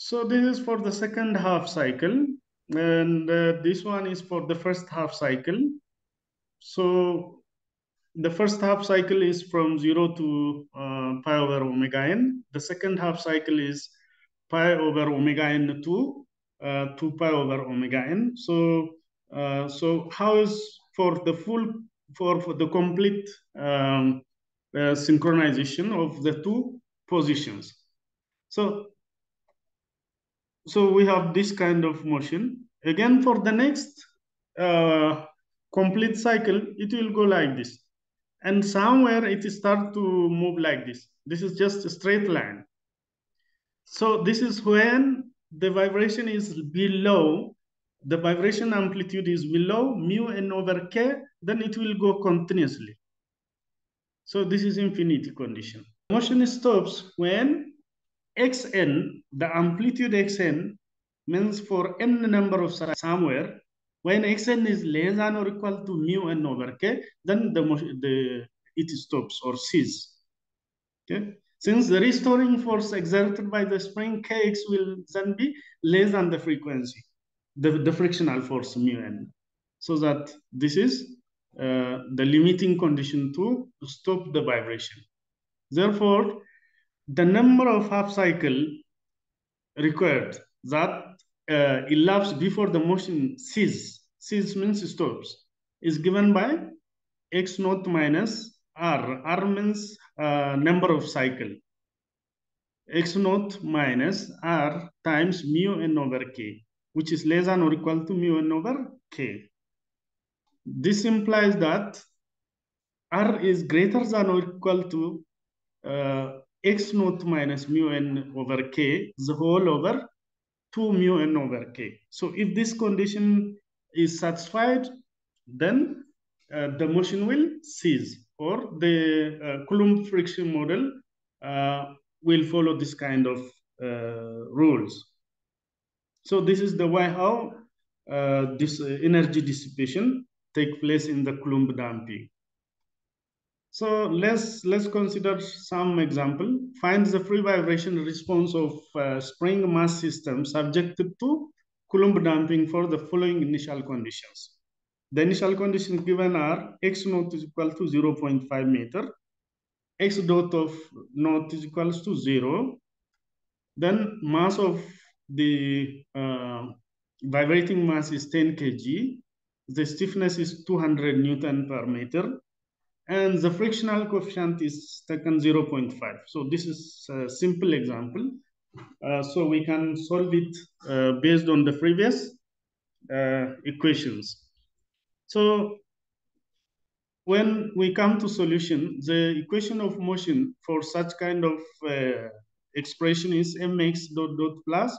So this is for the second half cycle, and uh, this one is for the first half cycle. So the first half cycle is from zero to uh, pi over omega n. The second half cycle is pi over omega n to uh, 2 pi over omega n. So, uh, so how is for the full, for, for the complete um, uh, synchronization of the two positions. So, so we have this kind of motion. Again, for the next uh, complete cycle, it will go like this. And somewhere it start to move like this. This is just a straight line. So this is when the vibration is below, the vibration amplitude is below mu n over k, then it will go continuously. So this is infinity condition. Motion stops when xn, the amplitude xn, means for n number of somewhere, when xn is less than or equal to mu n over k, then the, the it stops or ceases. Okay. Since the restoring force exerted by the spring kx will then be less than the frequency, the, the frictional force mu n. So that this is uh, the limiting condition to stop the vibration. Therefore, the number of half cycle required that uh, elapsed before the motion ceases, cease means stops, is given by x naught minus r. r means uh, number of cycle. x naught minus r times mu n over k, which is less than or equal to mu n over k. This implies that r is greater than or equal to uh, x naught minus mu n over k, the whole over 2 mu n over k. So if this condition is satisfied, then uh, the motion will cease or the uh, Coulomb friction model uh, will follow this kind of uh, rules. So this is the way how uh, this energy dissipation take place in the Coulomb damping. So let's let's consider some example. Find the free vibration response of uh, spring mass system subjected to Coulomb damping for the following initial conditions. The initial conditions given are x naught is equal to 0.5 meter, x dot of naught is equals to 0. Then mass of the uh, vibrating mass is 10 kg. The stiffness is 200 Newton per meter and the frictional coefficient is taken 0.5. So this is a simple example. Uh, so we can solve it uh, based on the previous uh, equations. So when we come to solution, the equation of motion for such kind of uh, expression is mx dot dot plus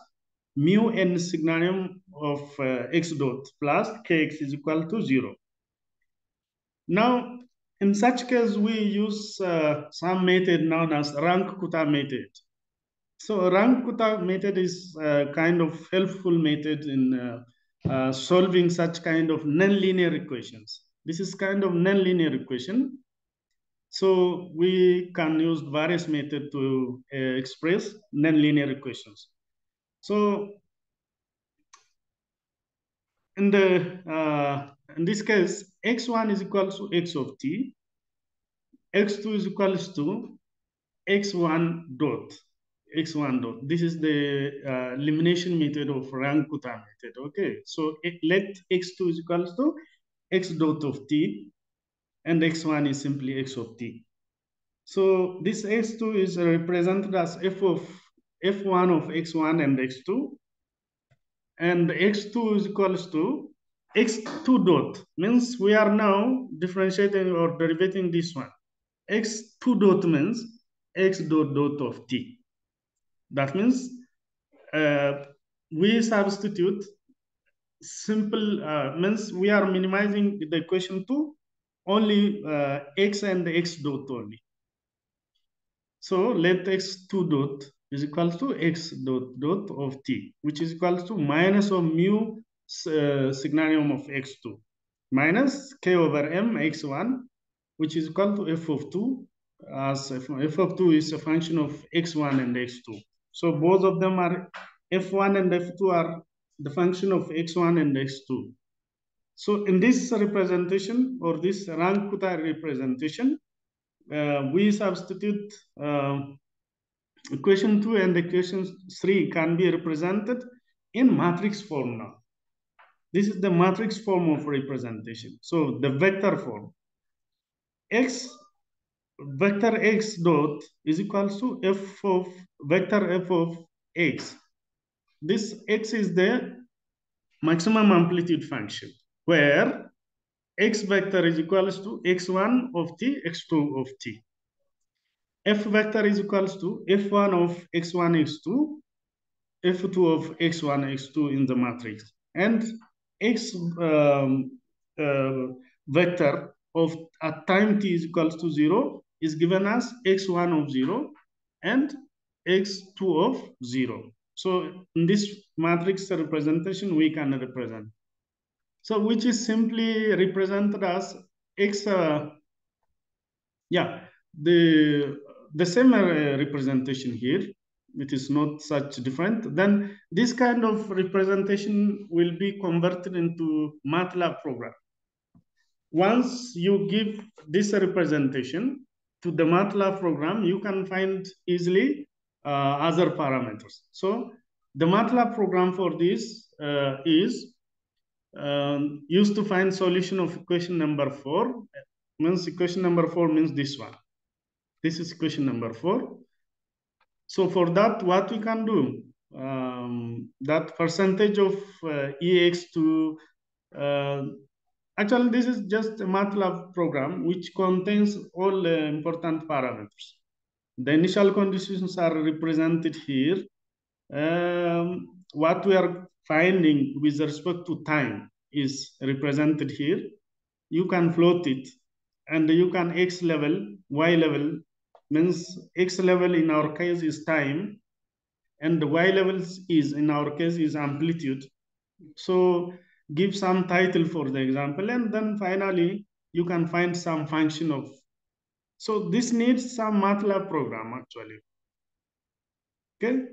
mu n signarium of uh, x dot plus kx is equal to zero. Now, in such case, we use uh, some method known as Runge-Kutta method. So Runge-Kutta method is a kind of helpful method in uh, uh, solving such kind of nonlinear equations. This is kind of nonlinear equation. So we can use various method to uh, express nonlinear equations. So in the uh, in this case, x1 is equal to x of t, x2 is equals to x1 dot, x1 dot. This is the uh, elimination method of Runge-Kutta method, okay? So it, let x2 is equals to x dot of t, and x1 is simply x of t. So this x2 is represented as f of f1 of x1 and x2, and x2 is equals to x2 dot means we are now differentiating or derivating this one. x2 dot means x dot dot of t. That means uh, we substitute simple uh, means we are minimizing the equation to only uh, x and x dot only. So let x2 dot is equal to x dot dot of t, which is equal to minus of mu uh, signarium of x2 minus k over m x1, which is equal to f of 2, as f, f of 2 is a function of x1 and x2. So both of them are F1 and F2 are the function of X1 and X2. So in this representation or this Runge-Kutta representation, uh, we substitute uh, equation 2 and equation 3 can be represented in matrix form now. This is the matrix form of representation. So the vector form. X vector x dot is equals to f of vector f of x. This x is the maximum amplitude function where x vector is equals to x1 of t, x2 of t. f vector is equals to f1 of x1, x2, f2 of x1, x2 in the matrix. And x um, uh, vector of at time t is equals to 0 is given as x1 of 0 and x2 of 0. So in this matrix representation, we can represent. So which is simply represented as x, uh, yeah, the, the same uh, representation here. It is not such different. Then this kind of representation will be converted into MATLAB program. Once you give this representation to the MATLAB program, you can find easily uh, other parameters. So the MATLAB program for this uh, is um, used to find solution of equation number four. Means equation number four means this one. This is equation number four. So for that, what we can do? Um, that percentage of uh, EX to uh, Actually, this is just a MATLAB program which contains all the important parameters. The initial conditions are represented here. Um, what we are finding with respect to time is represented here. You can float it and you can X label, Y label, means X label in our case is time and the Y labels is in our case is amplitude. So give some title for the example, and then finally you can find some function of. So this needs some MATLAB program actually. Okay,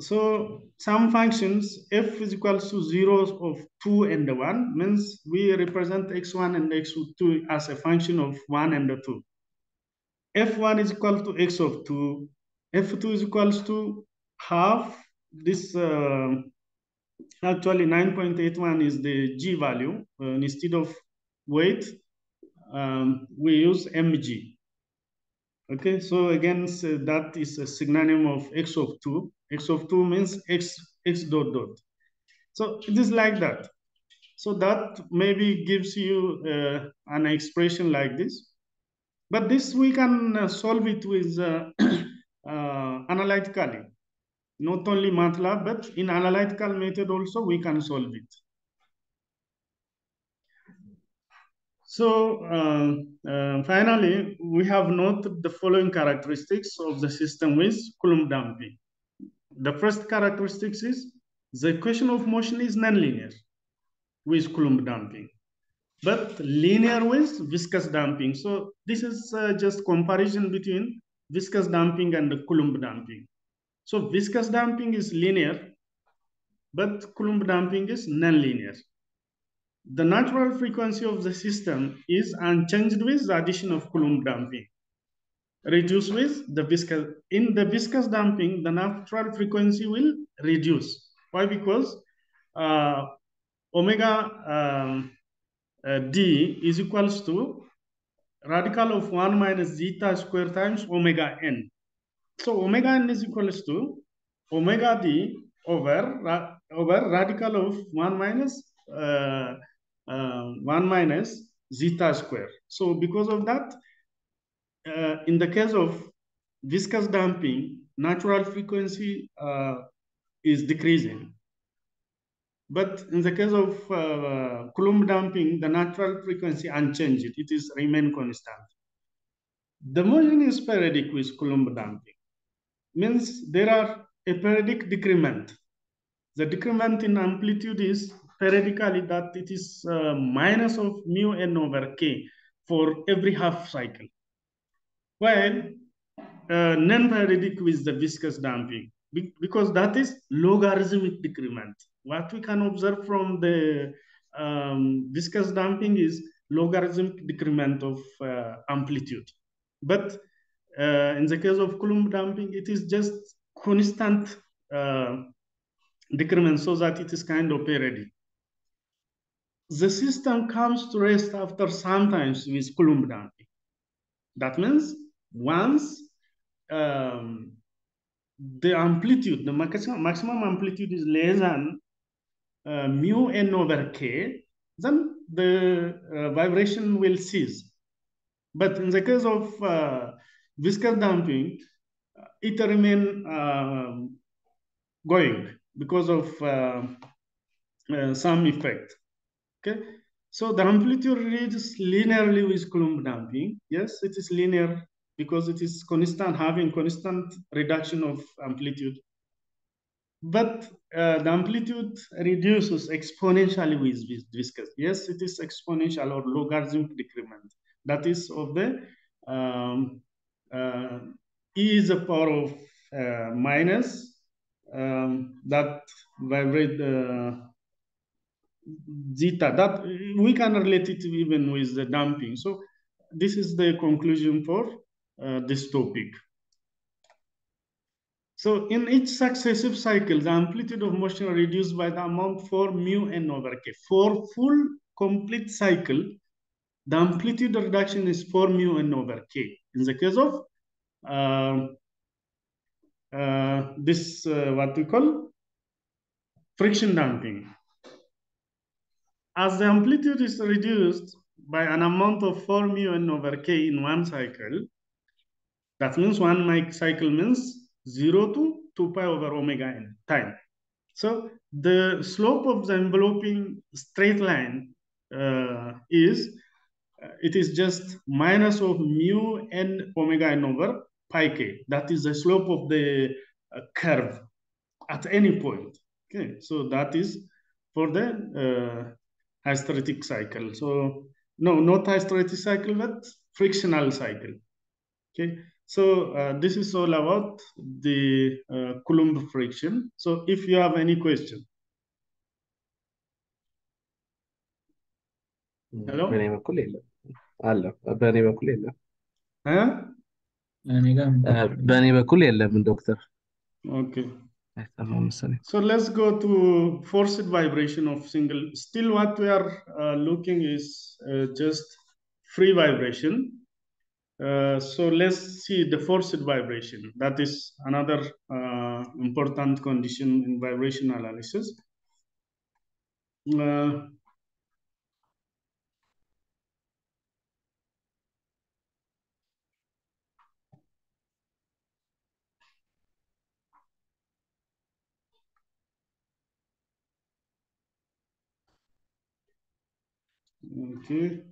so some functions f is equals to zeros of 2 and 1 means we represent x1 and x2 as a function of 1 and 2. F1 is equal to x of 2. f2 is equals to half this uh, Actually, 9.81 is the G value. Uh, instead of weight, um, we use mg. Okay, so again, so that is a synonym of x of 2. x of 2 means x, x dot dot. So it is like that. So that maybe gives you uh, an expression like this. But this we can uh, solve it with uh, uh analytically not only MATLAB, but in analytical method also we can solve it. So uh, uh, finally, we have noted the following characteristics of the system with Coulomb damping. The first characteristics is the equation of motion is nonlinear with Coulomb damping, but linear with viscous damping. So this is uh, just comparison between viscous damping and the Coulomb damping. So viscous damping is linear, but Coulomb damping is non-linear. The natural frequency of the system is unchanged with the addition of Coulomb damping. Reduce with the viscous, in the viscous damping, the natural frequency will reduce. Why? Because uh, omega um, uh, d is equals to radical of 1 minus zeta square times omega n. So omega n is equals to omega d over, over radical of 1 minus uh, uh, 1 minus zeta square. So because of that, uh, in the case of viscous damping, natural frequency uh, is decreasing. But in the case of uh, Coulomb damping, the natural frequency unchanged. It is remain constant. The motion is periodic with Coulomb damping means there are a periodic decrement. The decrement in amplitude is periodically that it is uh, minus of mu n over k for every half cycle. While uh, non-periodic with the viscous damping. because that is logarithmic decrement. What we can observe from the um, viscous damping is logarithmic decrement of uh, amplitude. But uh, in the case of Coulomb damping, it is just constant uh, decrement so that it is kind of parity. The system comes to rest after sometimes with Coulomb damping. That means once um, the amplitude, the maximum, maximum amplitude is less than uh, mu n over k, then the uh, vibration will cease. But in the case of uh, viscous damping, it remain um, going because of uh, uh, some effect. Okay, so the amplitude reads linearly with Coulomb damping. Yes, it is linear because it is constant, having constant reduction of amplitude. But uh, the amplitude reduces exponentially with, viscous. Yes, it is exponential or logarithmic decrement. That is of the um, uh, e is the power of uh, minus um, that vibrate zeta. That we can relate it even with the damping. So this is the conclusion for uh, this topic. So in each successive cycle, the amplitude of motion are reduced by the amount for mu n over k. For full complete cycle, the amplitude reduction is 4 mu n over k. In the case of uh, uh, this, uh, what we call friction damping. As the amplitude is reduced by an amount of 4 mu n over k in one cycle, that means one cycle means 0 to 2 pi over omega n time. So the slope of the enveloping straight line uh, is, uh, it is just minus of mu n omega n over pi k. That is the slope of the uh, curve at any point. Okay, so that is for the uh, hysteretic cycle. So no, not hysteretic cycle, but frictional cycle. Okay, so uh, this is all about the uh, Coulomb friction. So if you have any question. Hello? ಬನಿ ಬಕುಲ್ ಇಲ್ಲ ಬನಿ ಬಕುಲ್ ಇಲ್ಲ doctor So let's go to forced vibration of single. Still what we are uh, looking is uh, just free vibration. Uh, so let's see the forced vibration. That is another uh, important condition in vibration analysis. Uh, okay.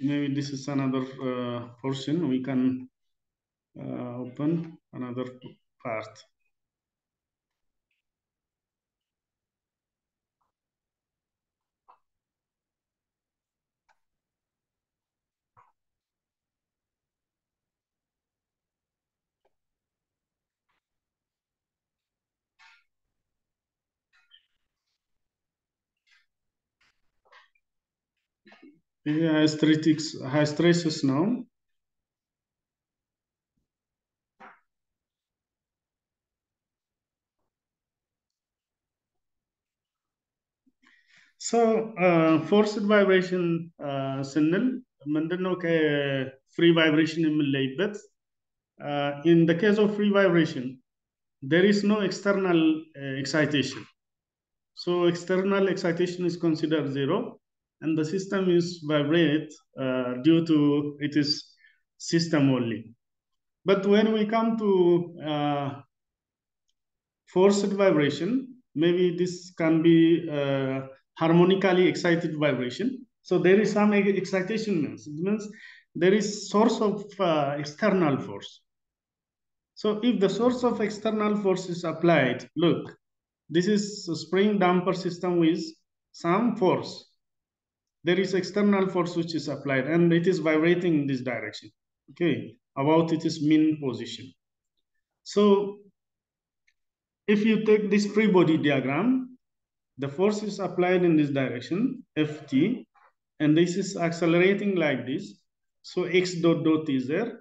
Maybe this is another uh, portion. We can uh, open another part. Yeah, hysteretics, hysteresis now. So uh, forced vibration uh, ስንል ምንድነው ከፍሪ ቫይብሬሽን የምንለይበት uh, in the case of free vibration there is no external uh, excitation so external excitation is considered zero and the system is vibrate uh, due to it is system only but when we come to uh, forced vibration maybe this can be uh, harmonically excited vibration. So there is some excitation means it means there is source of uh, external force. So if the source of external force is applied, look, this is a spring damper system with some force. There is external force which is applied and it is vibrating in this direction. Okay, about its mean position. So if you take this free body diagram, the force is applied in this direction, Ft, and this is accelerating like this. So x dot dot is there,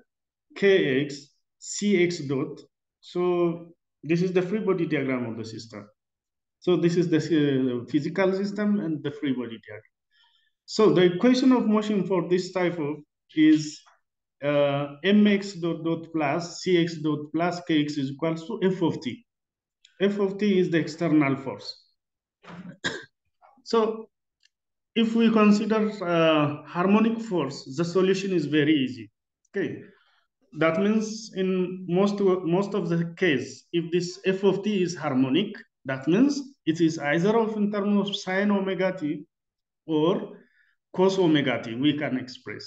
kx, cx dot. So this is the free body diagram of the system. So this is the uh, physical system and the free body diagram. So the equation of motion for this type of is uh, mx dot dot plus cx dot plus kx is equal to f of t. f of t is the external force. so if we consider uh, harmonic force, the solution is very easy. Okay, that means in most most of the case, if this f of t is harmonic, that means it is either of in terms of sine omega t or cos omega t we can express.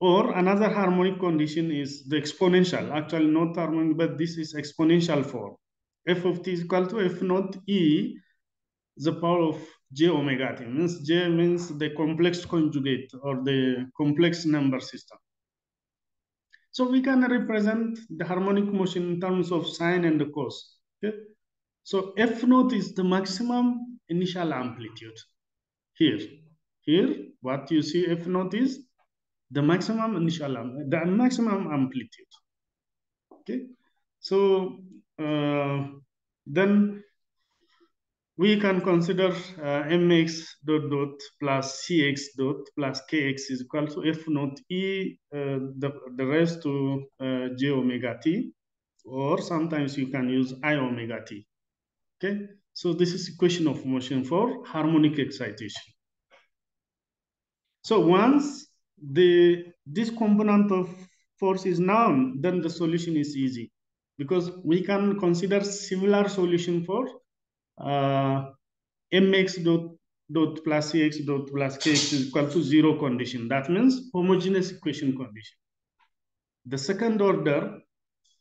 Or another harmonic condition is the exponential, actually not harmonic, but this is exponential form. f of t is equal to f naught e, the power of j omega t. Means j means the complex conjugate or the complex number system. So we can represent the harmonic motion in terms of sine and the cos. Okay? So f naught is the maximum initial amplitude here. Here, what you see f naught is the maximum initial, the maximum amplitude. Okay, so uh, then we can consider uh, mx dot dot plus cx dot plus kx is equal to f naught e, uh, the, the rest to uh, j omega t, or sometimes you can use i omega t. Okay, so this is equation of motion for harmonic excitation. So once the this component of force is known, then the solution is easy because we can consider similar solution for uh, mx dot dot plus cx dot plus kx is equal to zero condition. That means homogeneous equation condition. The second order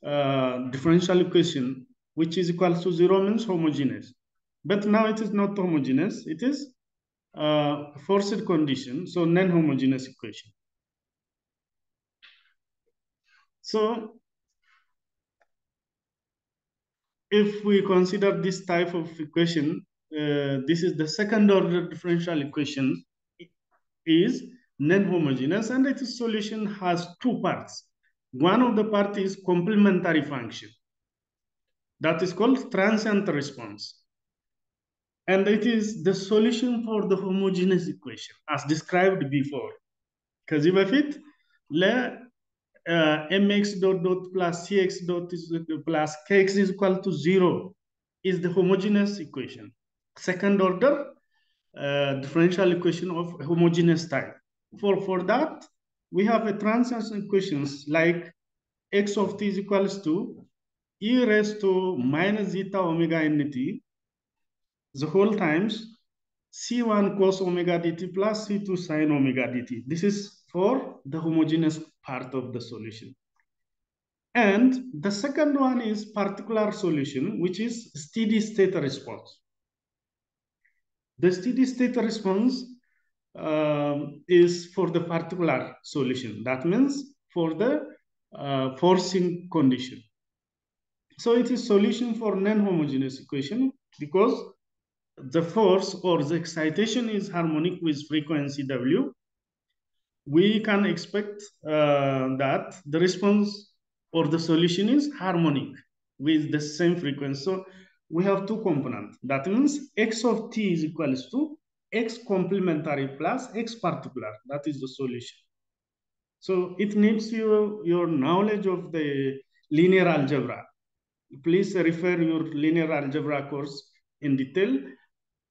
uh, differential equation, which is equal to zero means homogeneous. But now it is not homogeneous. It is uh, forced condition, so non-homogeneous equation. So if we consider this type of equation, uh, this is the second order differential equation is non-homogeneous and its solution has two parts. One of the part is complementary function. That is called transient response. And it is the solution for the homogeneous equation as described before. Because if it, le uh, mx dot dot plus cx dot is plus kx is equal to zero is the homogeneous equation. Second order uh, differential equation of homogeneous type. For, for that, we have a transient equations like x of t is equals to e raised to minus zeta omega n t the whole times c1 cos omega dt plus c2 sine omega dt. This is for the homogeneous part of the solution. And the second one is particular solution, which is steady state response. The steady state response um, is for the particular solution. That means for the uh, forcing condition. So it is solution for non-homogeneous equation because the force or the excitation is harmonic with frequency W we can expect uh, that the response or the solution is harmonic with the same frequency. So we have two components. That means x of t is equals to x complementary plus x particular. That is the solution. So it needs your, your knowledge of the linear algebra. Please refer your linear algebra course in detail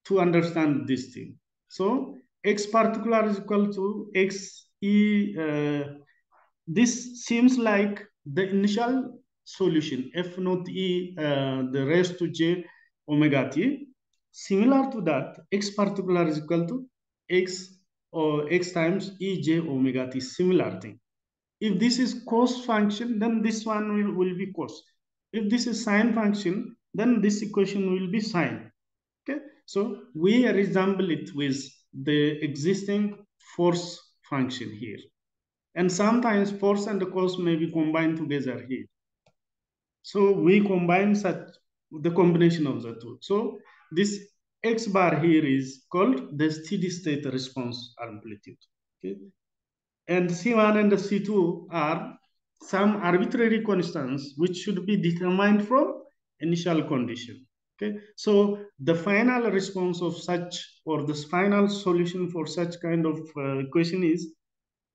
to understand this thing. So x particular is equal to x E, uh, this seems like the initial solution, F naught E, uh, the raised to J omega T. Similar to that, X particular is equal to X or X times E J omega T, similar thing. If this is cos function, then this one will, will be cos. If this is sine function, then this equation will be sine. So we resemble it with the existing force function here. And sometimes force and the cos may be combined together here. So we combine such the combination of the two. So this X bar here is called the steady state response amplitude. Okay. And C1 and C2 are some arbitrary constants which should be determined from initial condition. Okay, so the final response of such or the final solution for such kind of uh, equation is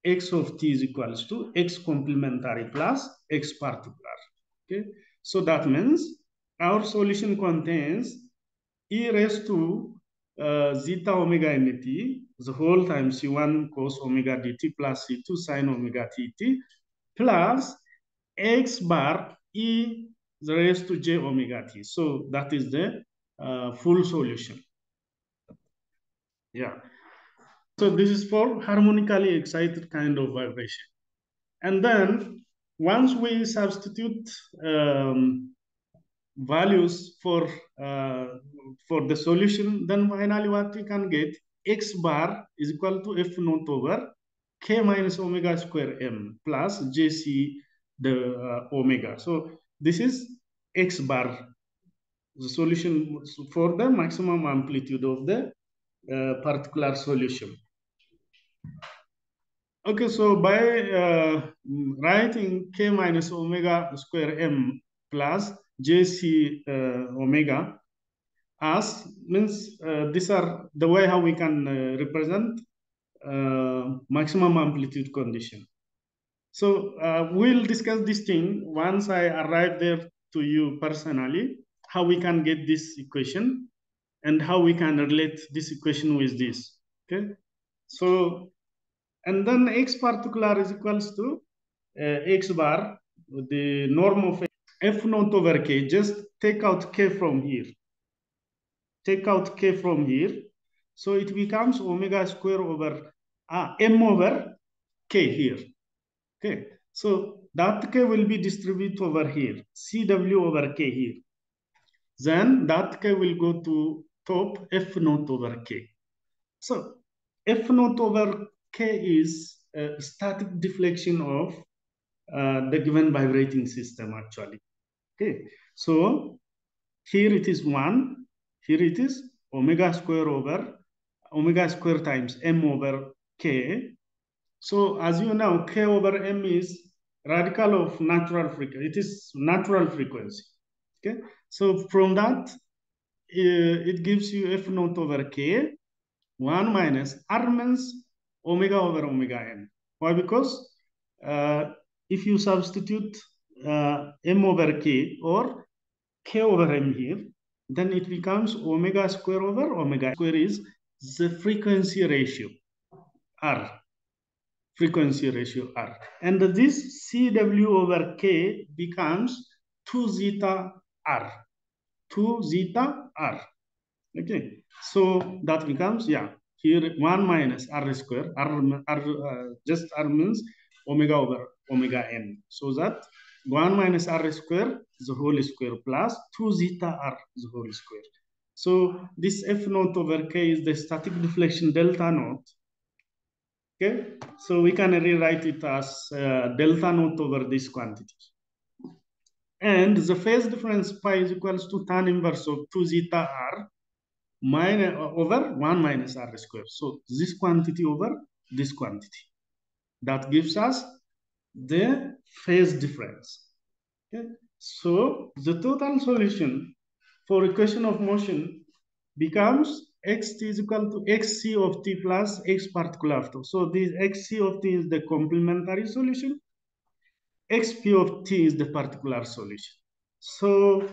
x of t is equals to x complementary plus x particular. Okay, so that means our solution contains e raised to uh, zeta omega n t the whole times c1 cos omega dt plus c2 sine omega tt plus x bar e raised to j omega t. So that is the uh, full solution. Yeah. So this is for harmonically excited kind of vibration. And then once we substitute um, values for uh, for the solution, then finally what we can get x bar is equal to f naught over k minus omega square m plus jc the uh, omega. So this is x bar, the solution for the maximum amplitude of the uh, particular solution. Okay, so by uh, writing k minus omega square m plus jc uh, omega as means uh, these are the way how we can uh, represent uh, maximum amplitude condition. So uh, we'll discuss this thing once I arrive there to you personally, how we can get this equation and how we can relate this equation with this, okay? So, and then x particular is equals to uh, x bar, the norm of f naught over k, just take out k from here. Take out k from here. So it becomes omega square over ah, m over k here. Okay, so that k will be distributed over here, cw over k here. Then that k will go to top f naught over k. So f naught over k is a static deflection of uh, the given vibrating system actually. Okay, so here it is 1, here it is omega square over omega square times m over k. So as you know, k over m is radical of natural frequency. It is natural frequency. Okay, so from that, uh, it gives you f naught over k, 1 minus r means omega over omega n. Why? Because uh, if you substitute uh, m over k or k over m here, then it becomes omega square over omega square is the frequency ratio, r frequency ratio R. And this CW over K becomes 2 zeta R. 2 zeta R. Okay, so that becomes, yeah, here 1 minus R square, R, R uh, just R means omega over omega n. So that 1 minus R square the whole square plus 2 zeta R the whole square. So this F naught over K is the static deflection delta naught Okay, so we can rewrite it as uh, delta naught over this quantity. And the phase difference pi is equals to tan inverse of 2 zeta r minus, over 1 minus r squared. So this quantity over this quantity. That gives us the phase difference. Okay, so the total solution for equation of motion becomes xt is equal to xc of t plus x particular t. So this xc of t is the complementary solution. xp of t is the particular solution. So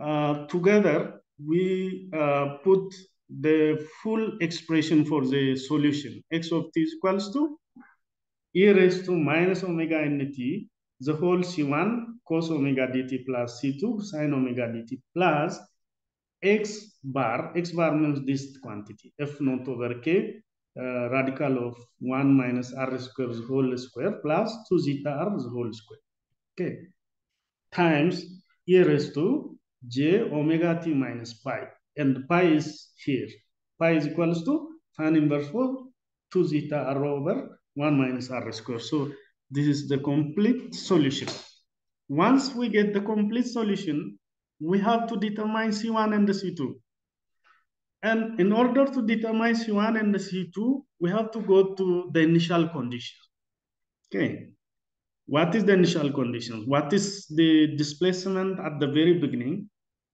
uh, together we uh, put the full expression for the solution. x of t is equals to e raised to minus omega n t the whole c1 cos omega dt plus c2 sine omega dt plus x bar, x bar means this quantity, f naught over k, uh, radical of 1 minus r square whole square plus 2 zeta r whole square. Okay. Times e raised to j omega t minus pi. And pi is here. Pi is equals to tan inverse of 2 zeta r over 1 minus r square. So this is the complete solution. Once we get the complete solution, we have to determine C1 and the C2. And in order to determine C1 and the C2, we have to go to the initial condition. Okay. What is the initial condition? What is the displacement at the very beginning?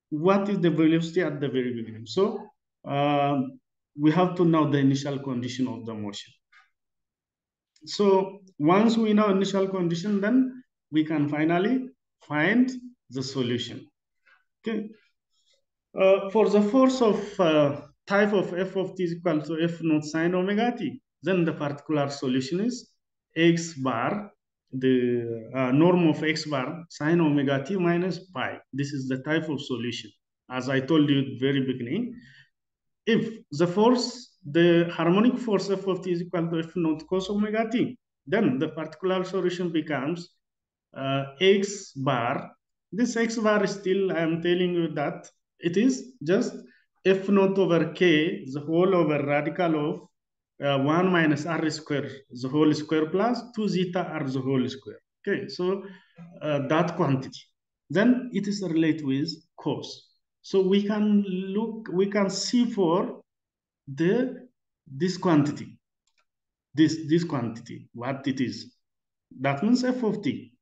What is the velocity at the very beginning? So uh, we have to know the initial condition of the motion. So once we know initial condition, then we can finally find the solution. Okay. Uh, for the force of uh, type of f of t is equal to f naught sine omega t, then the particular solution is x bar, the uh, norm of x bar sine omega t minus pi. This is the type of solution. As I told you at the very beginning, if the force, the harmonic force f of t is equal to f naught cos omega t, then the particular solution becomes uh, x bar. This x bar is still, I am telling you that it is just f naught over k, the whole over radical of uh, 1 minus r square, the whole square plus 2 zeta r the whole square. Okay, so uh, that quantity. Then it is related with cos. So we can look, we can see for the this quantity, this this quantity, what it is. That means f of t.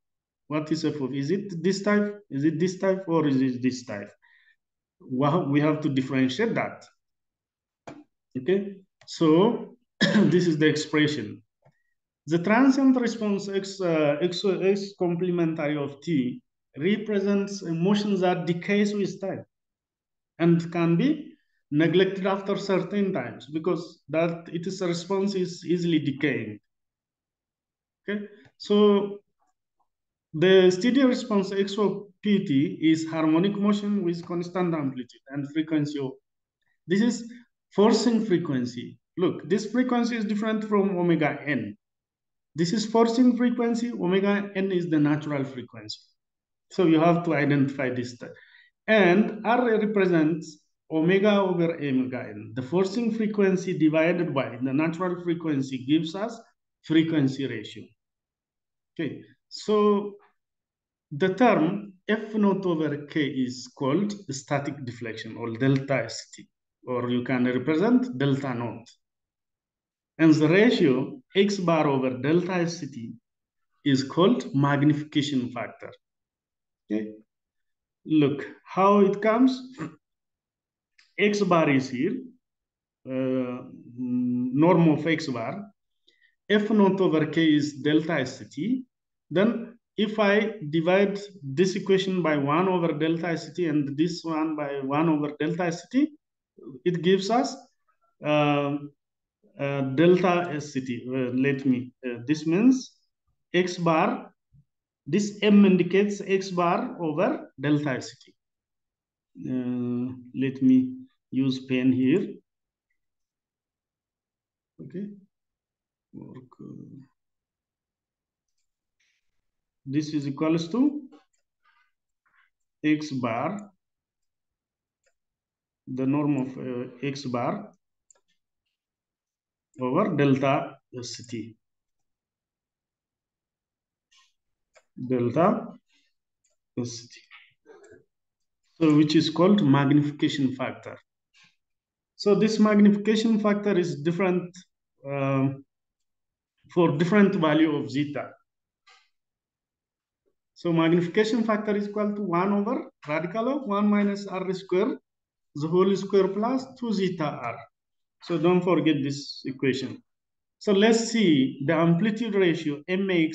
What is f of? Is it this type? Is it this type or is it this type? Well, we have to differentiate that. Okay, so this is the expression. The transient response x, uh, x, x complementary of t represents emotions that decays with time and can be neglected after certain times because that it is a response is easily decaying. Okay, so the steady response x of pt is harmonic motion with constant amplitude and frequency of. This is forcing frequency. Look, this frequency is different from omega n. This is forcing frequency. Omega n is the natural frequency. So you have to identify this. And R represents omega over omega n. The forcing frequency divided by the natural frequency gives us frequency ratio. Okay, so the term F naught over K is called static deflection or delta ST, or you can represent delta naught. And the ratio X bar over delta ST is called magnification factor. Okay, look how it comes. X bar is here, uh, norm of X bar. F naught over K is delta ST. Then if I divide this equation by 1 over delta ST and this one by 1 over delta ST, it gives us uh, uh, delta ST. Uh, let me, uh, this means X bar, this M indicates X bar over delta ST. Uh, let me use pen here. Okay. Work, uh, this is equals to x bar, the norm of uh, x bar over delta st. Delta st. So which is called magnification factor. So this magnification factor is different um, for different value of zeta. So magnification factor is equal to 1 over radical of 1 minus r square, the whole square plus 2 zeta r. So don't forget this equation. So let's see the amplitude ratio mx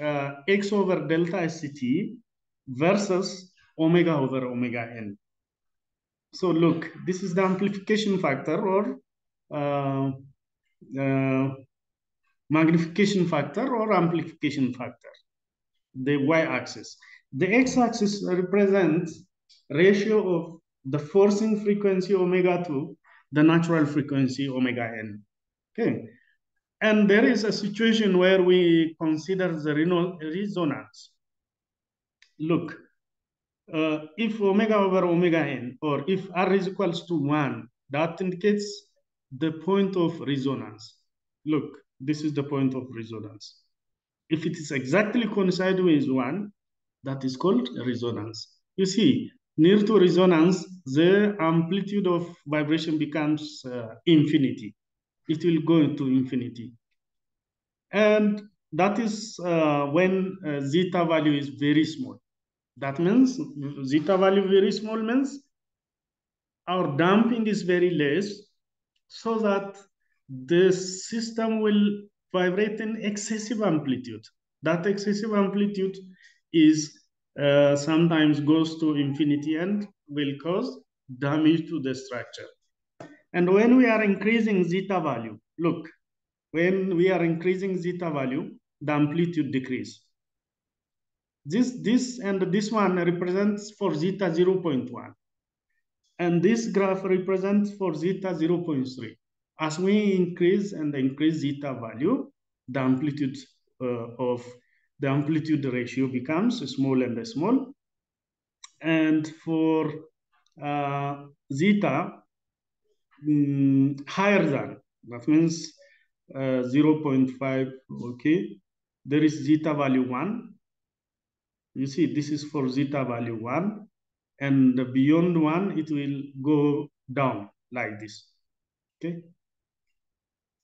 uh, x over delta st versus omega over omega n. So look, this is the amplification factor or uh, uh, magnification factor or amplification factor the y-axis. The x-axis represents ratio of the forcing frequency omega to the natural frequency omega n. Okay. And there is a situation where we consider the resonance. Look, uh, if omega over omega n, or if r is equals to 1, that indicates the point of resonance. Look, this is the point of resonance. If it is exactly coincide with one, that is called resonance. You see, near to resonance, the amplitude of vibration becomes uh, infinity. It will go to infinity. And that is uh, when uh, zeta value is very small. That means zeta value very small means our damping is very less so that the system will vibrate in excessive amplitude. That excessive amplitude is uh, sometimes goes to infinity and will cause damage to the structure. And when we are increasing zeta value, look, when we are increasing zeta value, the amplitude decrease. This, this and this one represents for zeta 0.1. And this graph represents for zeta 0.3. As we increase and increase zeta value, the amplitude uh, of the amplitude ratio becomes small and small. And for uh, zeta, um, higher than, that means uh, 0.5, okay. There is zeta value 1. You see, this is for zeta value 1. And beyond 1, it will go down like this, okay.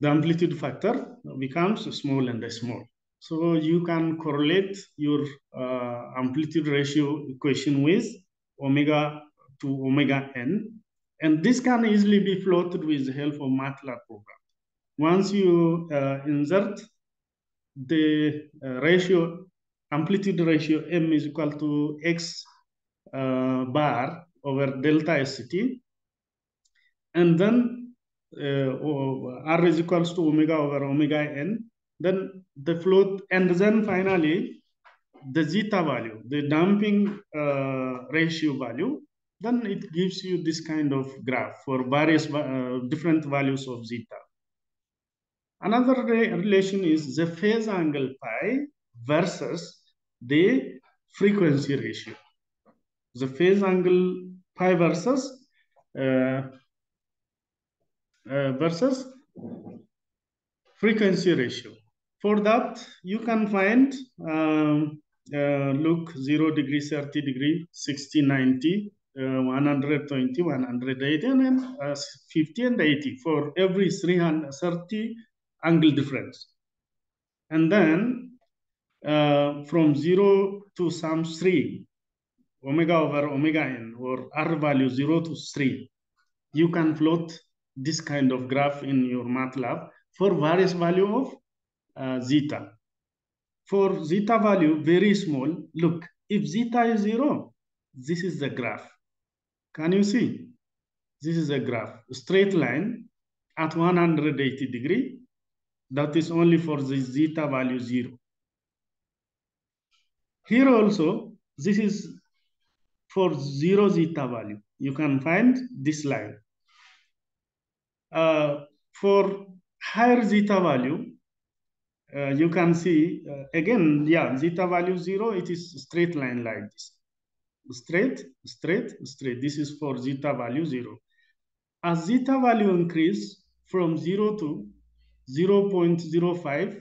The amplitude factor becomes small and small. So you can correlate your uh, amplitude ratio equation with omega to omega n. And this can easily be plotted with the help of MATLAB program. Once you uh, insert the uh, ratio, amplitude ratio m is equal to x uh, bar over delta st, and then r is equals to omega over omega n, then the float, and then finally the zeta value, the damping uh, ratio value, then it gives you this kind of graph for various uh, different values of zeta. Another re relation is the phase angle pi versus the frequency ratio. The phase angle pi versus uh, uh, versus frequency ratio. For that, you can find, um, uh, look, 0 degree, 30 degree, 60, 90, uh, 120, 180, and uh, 50 and 80 for every 330 angle difference. And then uh, from 0 to some 3, omega over omega n, or r value 0 to 3, you can plot this kind of graph in your MATLAB for various value of uh, zeta. For zeta value, very small, look, if zeta is zero, this is the graph. Can you see? This is a graph, straight line at 180 degree. That is only for the zeta value zero. Here also, this is for zero zeta value. You can find this line. Uh, for higher zeta value, uh, you can see, uh, again, yeah, zeta value zero, it is straight line like this. Straight, straight, straight. This is for zeta value zero. As zeta value increase from zero to 0 0.05,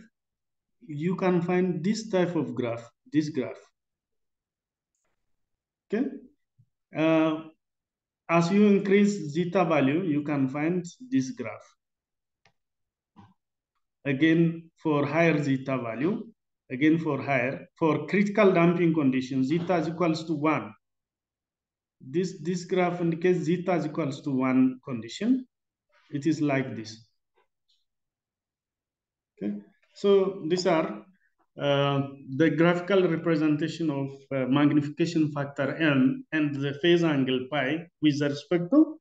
you can find this type of graph, this graph. Okay. Uh, as you increase zeta value, you can find this graph. Again, for higher zeta value, again for higher, for critical damping conditions, zeta is equals to one. This, this graph indicates zeta is equals to one condition. It is like this. Okay, so these are uh, the graphical representation of uh, magnification factor n and the phase angle pi with respect to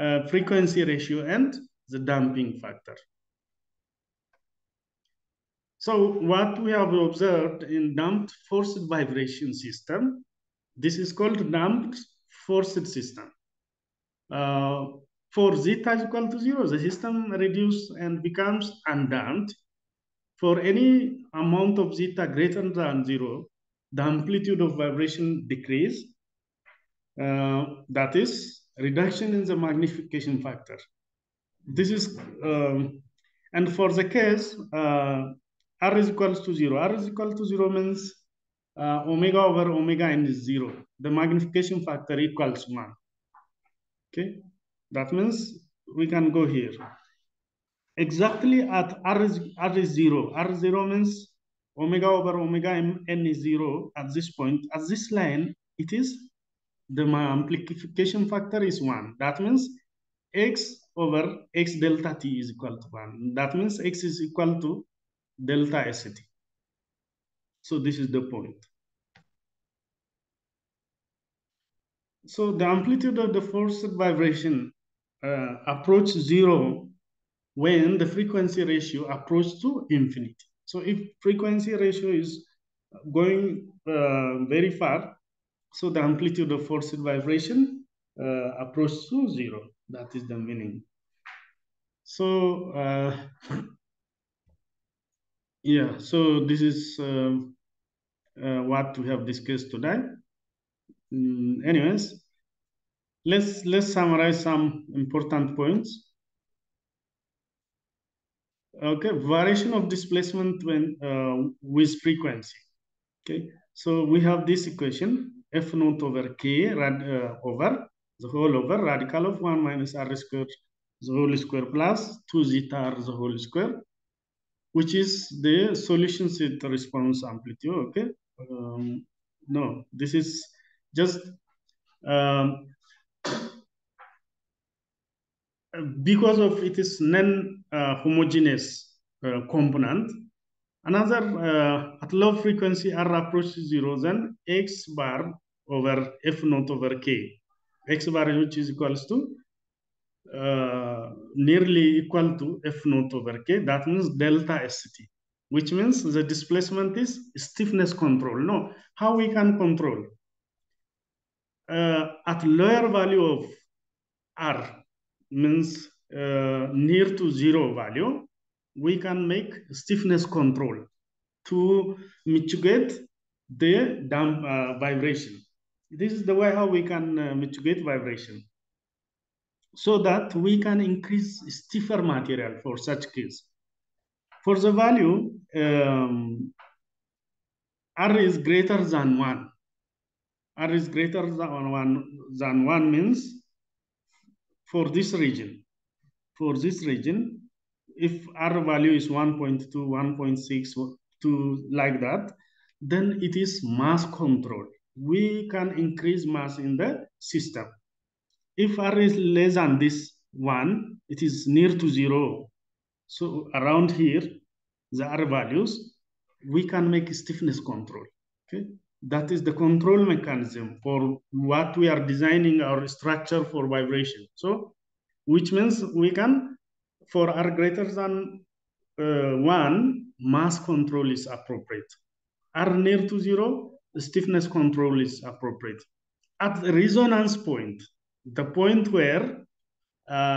uh, frequency ratio and the damping factor. So what we have observed in damped forced vibration system, this is called damped forced system. Uh, for zeta is equal to zero, the system reduces and becomes undamped. For any amount of zeta greater than zero, the amplitude of vibration decrease. Uh, that is reduction in the magnification factor. This is, um, And for the case, uh, R is equals to zero. R is equal to zero means uh, omega over omega n is zero. The magnification factor equals one. Okay, that means we can go here. Exactly at R R is zero. R zero means omega over omega m, n is zero at this point. At this line, it is the amplification factor is one. That means x over x delta t is equal to one. That means x is equal to delta st. So this is the point. So the amplitude of the forced vibration uh, approach zero when the frequency ratio approach to infinity. So if frequency ratio is going uh, very far, so the amplitude of forced vibration uh, approach to zero. That is the meaning. So uh, yeah, so this is um, uh, what we have discussed today. Mm, anyways, let's let's summarize some important points. Okay, variation of displacement when uh, with frequency. Okay, so we have this equation f naught over k rad, uh, over the whole over radical of 1 minus r squared the whole square plus 2 zeta r the whole square, which is the solution set response amplitude. Okay, um, no, this is just um, because of it is non-homogeneous uh, component. Another uh, at low frequency R approaches zero, then x bar over f naught over k. x bar which is equals to uh, nearly equal to f naught over k. That means delta st, which means the displacement is stiffness control. No, how we can control? Uh, at lower value of r means uh, near to zero value, we can make stiffness control to mitigate the damp uh, vibration. This is the way how we can uh, mitigate vibration so that we can increase stiffer material for such case. For the value, um, R is greater than one. R is greater than one, than one means for this region, for this region, if R value is 1.2, 1.6, to like that, then it is mass control. We can increase mass in the system. If R is less than this one, it is near to zero. So around here, the R values, we can make stiffness control. Okay, that is the control mechanism for what we are designing our structure for vibration. So, which means we can, for R greater than uh, one, mass control is appropriate. R near to zero, stiffness control is appropriate. At the resonance point, the point where uh,